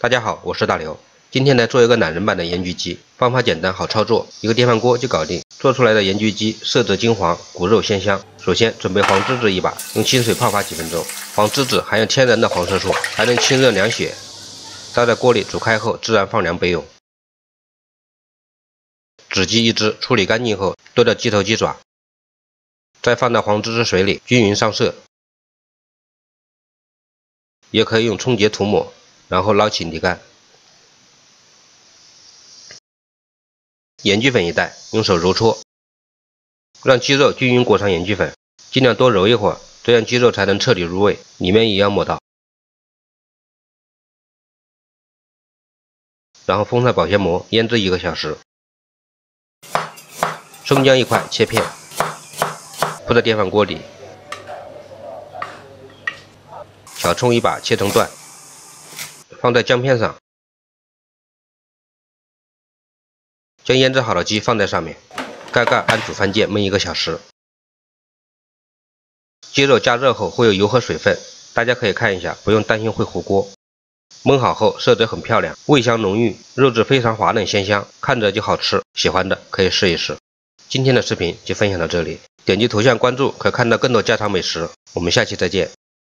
大家好，我是大刘，今天来做一个懒人版的盐焗鸡，方法简单好操作，一个电饭锅就搞定。做出来的盐焗鸡色泽金黄，骨肉鲜香。首先准备黄栀子一把，用清水泡发几分钟。黄栀子含有天然的黄色素，还能清热凉血。倒在锅里煮开后，自然放凉备用。纸鸡一只，处理干净后剁掉鸡头鸡爪，再放到黄栀子水里均匀上色。也可以用葱结涂抹。然后捞起沥干，盐焗粉一袋，用手揉搓，让鸡肉均匀裹上盐焗粉，尽量多揉一会儿，这样鸡肉才能彻底入味。里面也要抹到，然后封上保鲜膜，腌制一个小时。生姜一块切片，铺在电饭锅里，小葱一把切成段。放在姜片上，将腌制好的鸡放在上面，盖盖，按煮饭键焖一个小时。鸡肉加热后会有油和水分，大家可以看一下，不用担心会糊锅。焖好后色泽很漂亮，味香浓郁，肉质非常滑嫩鲜香，看着就好吃。喜欢的可以试一试。今天的视频就分享到这里，点击头像关注可看到更多家常美食。我们下期再见。